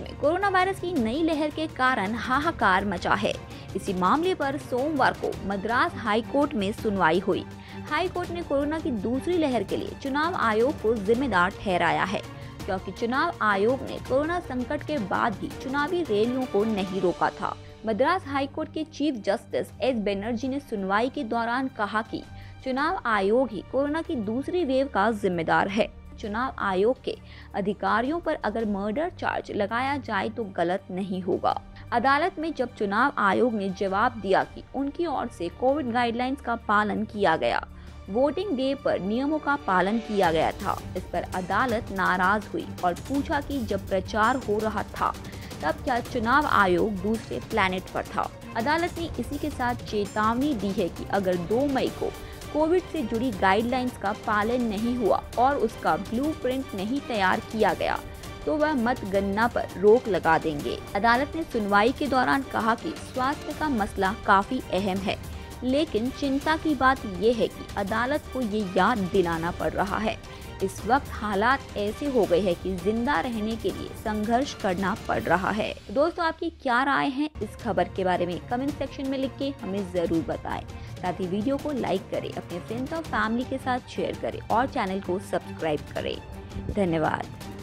Virus की नई लहर के कारण हाहाकार मचा है। इसी मामले पर सोमवार को मद्रास हाई कोर्ट में सुनवाई हुई। हाई कोर्ट ने कोरोना की दूसरी लहर के लिए चुनाव आयोग को जिम्मेदार ठहराया है, क्योंकि चुनाव आयोग ने कोरोना संकट के बाद भी चुनावी रैलियों को नहीं रोका था। मद्रास हाई कोर्ट के चीफ जस्टिस एस बनर्जी ने सुनवाई के दौरान कहा कि चुनाव आयोग ही कोरोना की दूसरी वेव का जिम्मेदार है। चुनाव आयोग के अधिकारियों पर अगर मर्डर चार्ज लगाया जाए तो गलत नहीं होगा। अदालत में जब चुनाव आयोग ने जवाब दिया कि उनकी ओर से कोविड गाइडलाइंस का पालन किया गया वोटिंग डे पर नियमों का पालन किया गया था। इस पर अदालत नाराज़ हुई और पूछा कि जब प्रचार हो रहा था, तब क्या चुनाव आयोग दूसरे प्लेनेट पर था? अदालत ने इसी के साथ चेतावनी दी है कि अगर 2 मई को कोविड से जुड़ी गाइडलाइंस का पालन नहीं हुआ और उसका ब्लूप्रिंट नहीं तैयार किया गया तो वह मतगणना पर रोक लगा देंगे। अदालत ने सुनवाई के दौरान कहा कि स्वास्थ्य का मसला काफ़ी अहम है, लेकिन चिंता की बात यह है कि अदालत को ये याद दिलाना पड़ रहा है। इस वक्त हालात ऐसे हो गए हैं कि ज़िंदा रहने के लिए संघर्ष करना पड़ रहा है। दोस्तों, आपकी क्या राय है? इस खबर के बारे में कमेंट सेक्शन में लिख के हमें ज़रूर बताएँ। साथ ही वीडियो को लाइक करें, अपने फ्रेंड्स और फैमिली के साथ शेयर करें और चैनल को सब्सक्राइब करें। धन्यवाद।